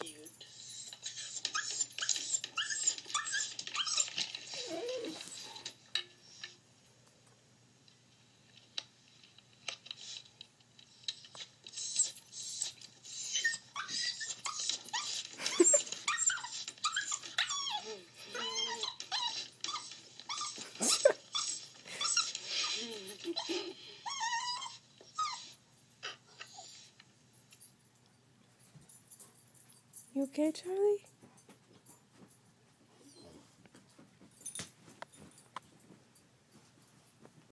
cute. You okay, Charlie?